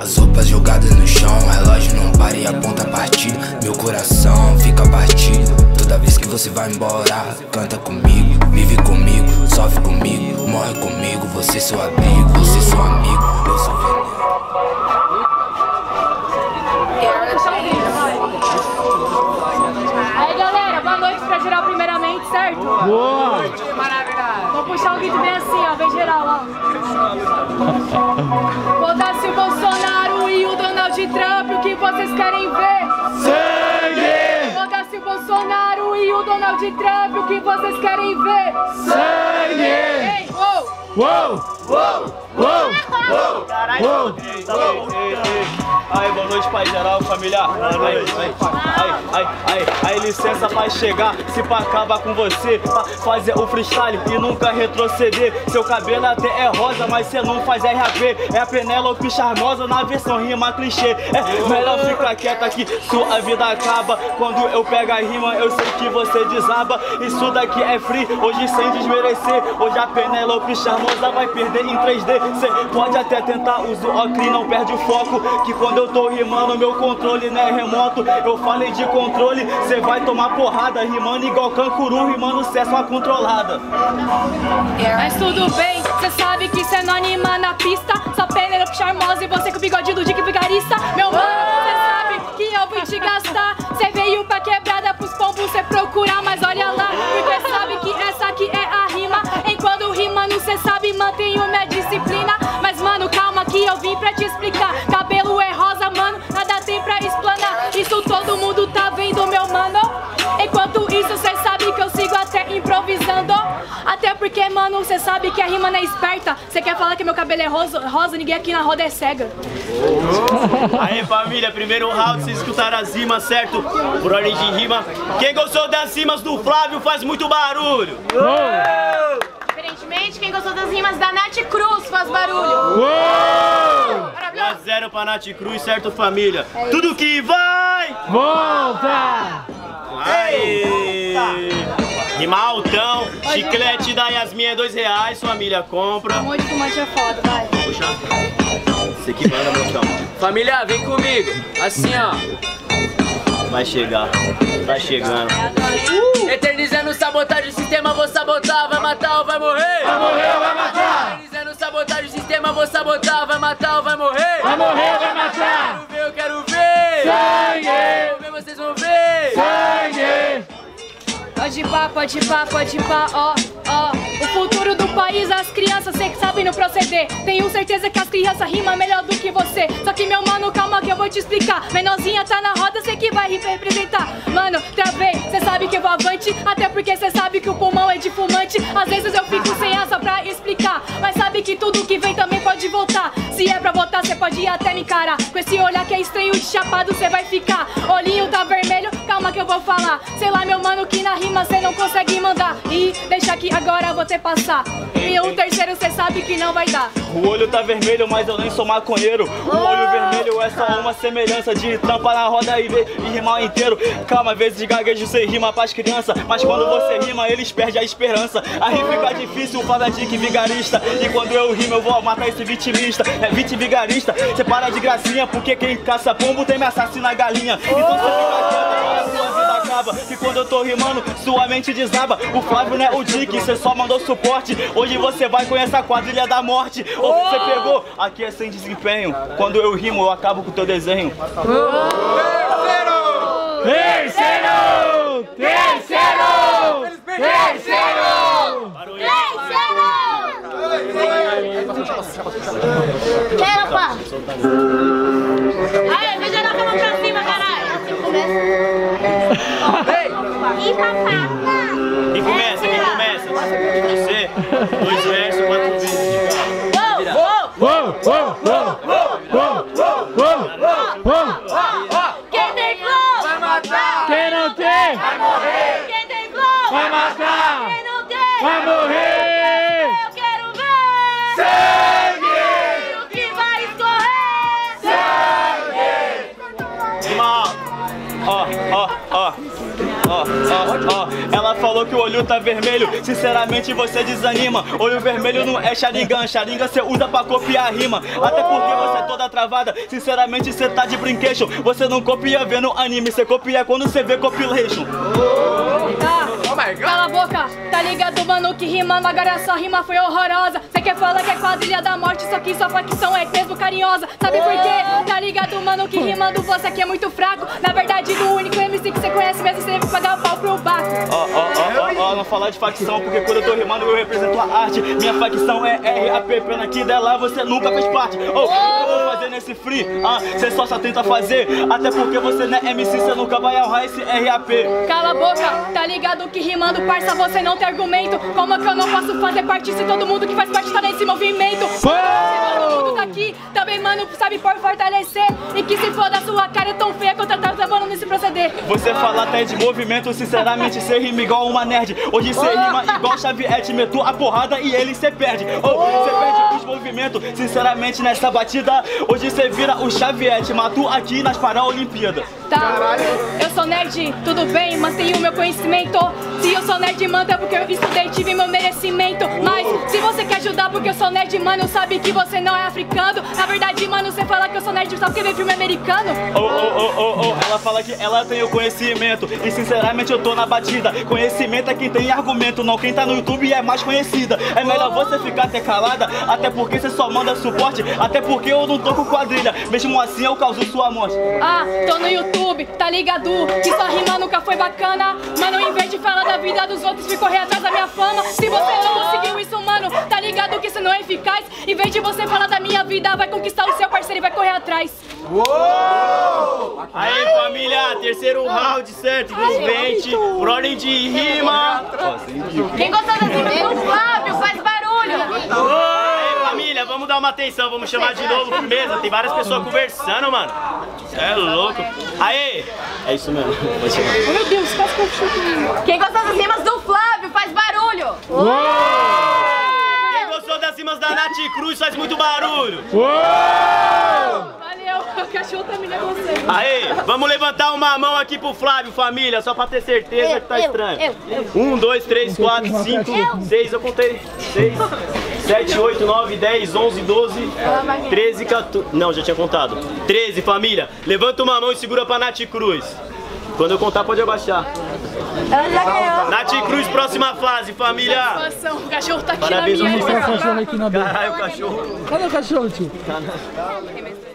As roupas jogadas no chão, o relógio não para e aponta a partida. Meu coração fica partido. Toda vez que você vai embora, canta comigo, vive comigo, sofre comigo, morre comigo. Você seu abrigo, você seu amigo, eu sou o Donald Trump, o que vocês querem ver? Sangue! Ei, uou! Uou! Uou! Uou! Uou! Uou! Pai geral, família. Aí, aí, aí, aí, aí, aí, licença pra chegar, se pra acabar com você, pra fazer o freestyle e nunca retroceder. Seu cabelo até é rosa, mas cê não faz RAP. É a Penélope charmosa na versão rima clichê. É melhor ficar quieta que sua vida acaba. Quando eu pego a rima, eu sei que você desaba. Isso daqui é free, hoje sem desmerecer. Hoje a Penélope charmosa vai perder em 3D. Cê pode até tentar, usa o óculos, não perde o foco. Que quando eu tô rimando, meu controle não é remoto. Eu falei de controle, cê vai tomar porrada. Rimando igual cancuru, rimando cê é só controlada. Mas tudo bem, cê sabe que cê anima porque, mano, cê sabe que a rima não é esperta. Cê quer falar que meu cabelo é rosa, rosa, ninguém aqui na roda é cega. Aí família, primeiro round, vocês escutaram as rimas, certo? Por ordem de rima. Quem gostou das rimas do Flávio faz muito barulho. Diferentemente, quem gostou das rimas da Nath Cruz faz barulho. Uou! 1 a 0 pra Nath Cruz, certo família? Tudo que vai! Volta! Aí! Rima altão, chiclete da Yasmin é dois reais, família compra. Um monte de fumante é foda, vai. Puxa. Você que manda, montão. Família, vem comigo. Assim, ó. Vai chegar, tá chegando. Eternizando sabotagem, o sistema vou sabotar, vai matar ou vai morrer? Vai morrer ou vai matar? Eternizando sabotagem, o sistema vou sabotar, vai matar ou vai morrer? Vai morrer ou vai matar? Pode pá, pode pá, pode pá, ó, ó. O futuro do país, as crianças, cê que sabe no proceder. Tenho certeza que as crianças rimam melhor do que você. Só que, meu mano, calma que eu vou te explicar. Menorzinha tá na roda, cê que vai representar. Mano, travei, cê sabe que eu vou avante. Até porque cê sabe que o pulmão é de fumante. Às vezes eu fico sem asa pra explicar. Mas sabe que tudo que vem também pode voltar. Se é pra voltar, cê pode até me encarar. Com esse olhar que é estranho de chapado, cê vai ficar. Olhinho tá vermelho, calma que eu vou falar. Sei lá, meu mano, que na rima cê não consegue mandar. E deixa que agora vou te passar. E o terceiro cê sabe que não vai dar. O olho tá vermelho, mas eu nem sou maconheiro. O olho vermelho é só uma semelhança de trampa na roda e, ver, e rimar inteiro. Calma, vezes de gaguejo você rima pras crianças, mas quando você rima, eles perdem a esperança. Aí fica difícil, fala de que vigarista. E quando eu rimo, eu vou matar esse vitimista. É vitivigarista, você para de gracinha, porque quem caça pombo tem me assassina galinha. Então você fica quieto, sua vida acaba. E quando eu tô rimando, sua mente desaba. O Flávio não é o Dick, você só mandou suporte. Hoje você vai conhecer a quadrilha da morte. Ou você pegou, aqui é sem desempenho. Quando eu rimo, eu acabo com o teu desenho. Terceiro! Terceiro! Terceiro! Quero, pá! Quem começa? Quem começa? Você? Dois versos, quatro vezes. Uou! Uou! Uou! Uou! Ó, ó, ela falou que o olho tá vermelho, sinceramente você desanima. Olho vermelho não é Sharingan, Sharingan você usa pra copiar a rima. Até porque você é toda travada, sinceramente você tá de brincation. Você não copia vendo anime, você copia quando você vê compilation. Tá. Cala a boca, tá ligado, mano, que rimando agora essa rima foi horrorosa. Cê quer falar que é quadrilha da morte, isso aqui sua facção é mesmo carinhosa. Sabe por quê? Tá ligado, mano, que rimando você aqui é muito fraco. Na verdade, do único MC que você conhece mesmo, você pagar o pau pro Baco. Ó, ó, ó, ó, não falar de facção, porque quando eu tô rimando eu represento a arte. Minha facção é RAP, pena que dela você nunca fez parte. Oh, fazer nesse free, ah, você só só tenta fazer. Até porque você não é MC, você nunca vai honrar esse RAP. Cala a boca, tá ligado que rimando, parça, você não tem argumento. Como é que eu não posso fazer parte se todo mundo que faz parte tá nesse movimento? Se todo mundo tá aqui, também, mano, sabe por fortalecer. E que se for da sua cara é tão feia contra tá mano nesse proceder. Você fala até de movimento, sinceramente, você rima igual uma nerd. Hoje você rima igual Xavier, metou a porrada e ele cê perde. Ou você perde os movimentos, sinceramente, nessa batida. Hoje você vira o Xavier, matou aqui nas Paralimpíadas. Tá, eu sou nerd, tudo bem, mas tenho meu conhecimento. Se eu sou nerd, manda porque eu estudei e tive meu merecimento. Mas se você quer ajudar porque eu sou nerd, mano, sabe que você não é africano. Na verdade, mano, você fala que eu sou nerd só porque vê filme americano. Oh, oh, oh, oh, oh, ela fala que ela tem o conhecimento E sinceramente eu tô na batida Conhecimento é quem tem argumento, não quem tá no YouTube é mais conhecida É melhor você ficar até calada Até porque você só manda suporte Até porque eu não tô com quadrilha Mesmo assim eu causo sua morte Ah, tô no YouTube, tá ligado? Que sua rima nunca foi bacana Mano, em vez de falar da vida dos outros, e correr atrás da minha fama Se você não conseguiu isso, mano, tá ligado que isso não é eficaz Em vez de você falar da minha vida, vai conquistar o seu parceiro e vai correr atrás Uou! Aí família, terceiro round, certo? Envolvente, por ordem de rima. Quem gostou das rimas do Flávio, faz barulho Aí família, vamos dar uma atenção, vamos chamar de novo mesa. Tem várias pessoas conversando, mano. É louco. Aí! É isso mesmo, vai chamar. Meu Deus, quase que eu Quem gostou das rimas do Flávio, faz barulho Quem gostou das rimas da Nath Cruz faz muito barulho. Valeu, o cachorro também é você Aí, vamos levantar uma mão aqui pro Flávio, família, só pra ter certeza que tá estranho. Um, dois, três, quatro, cinco, seis, eu contei. Seis, sete, oito, nove, dez, onze, doze, treze, 14. Não, já tinha contado. Treze, família. Levanta uma mão e segura pra Nath Cruz. Quando eu contar, pode abaixar. Ela já ganhou. Nath Cruz, próxima fase, família. O cachorro tá aqui Parabéns, na minha vamos mesa. Caralho, o cachorro. Cadê o cachorro, tio? Tá